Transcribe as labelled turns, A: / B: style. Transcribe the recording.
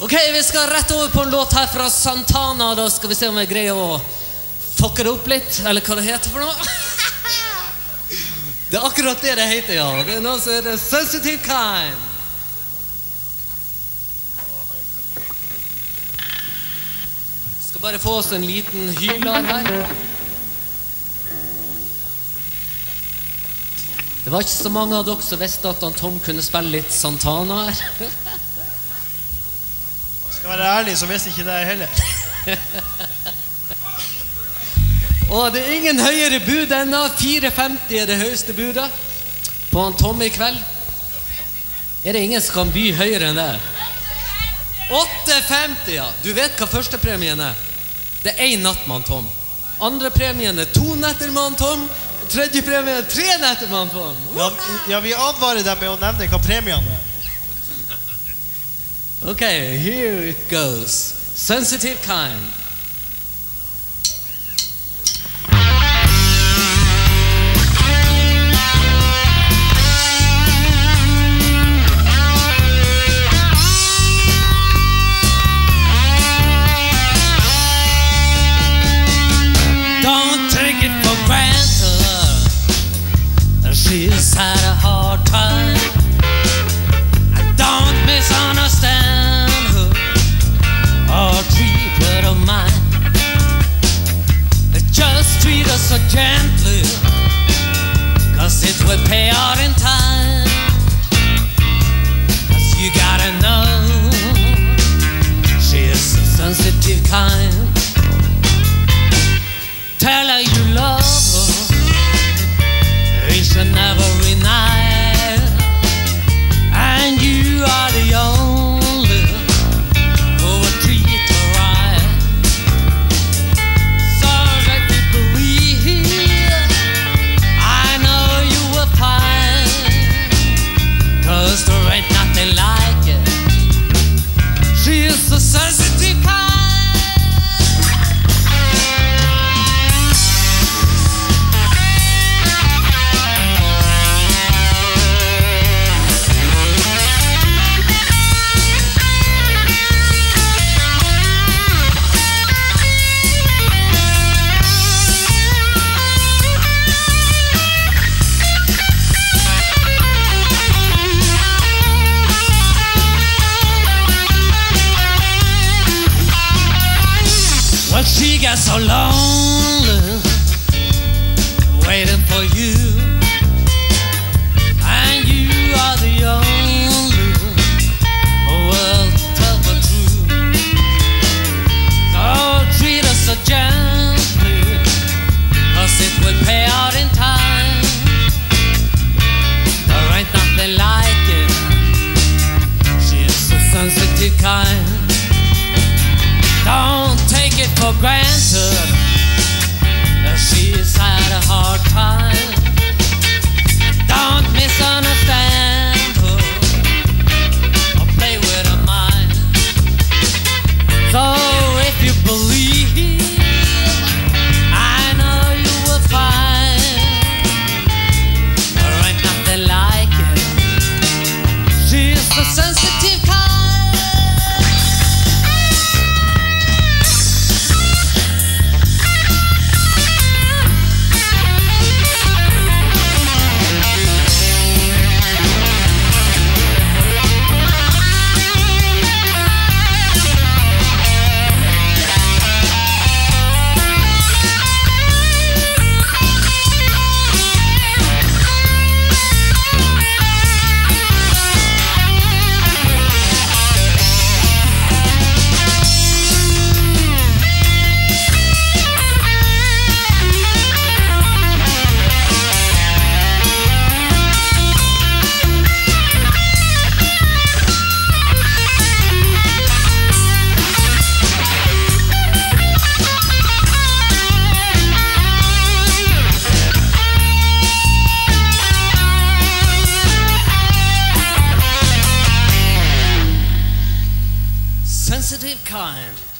A: Ok, vi skal rett over på en låt her fra Santana. Da skal vi se om jeg greier å fucke det opp litt, eller hva det heter for noe. Det er akkurat det det heter, ja. Det er noe som heter Sensitive Kind. Skal bare få oss en liten hyler her. Det var ikke så mange av dere som visste at han Tom kunne spille litt Santana her.
B: Skal være ærlig, så visste ikke det heller.
A: Og det er ingen høyere bud ennå. 4,50 er det høyeste budet på han Tommy i kveld. Er det ingen som kan by høyere enn det? 8,50, ja. Du vet hva førstepremien er? Det er én natt med han Tom. Andrepremien er to netter med han Tom. Tredje premie er tre netter med han Tom.
B: Ja, ja, vi advarer dem med å nevne hva premien er.
A: Ok, here it goes. Sensitive kind. Gently, cause it will pay out in time. Cause you gotta know, she is a sensitive kind. Tell her you love her each and every night, Você se. Got so lonely waiting for you, and you are the only truth. So treat us so it will pay out in time. There ain't nothing like it. Sensitive kind. Don't for granted. She's had a hard Kind.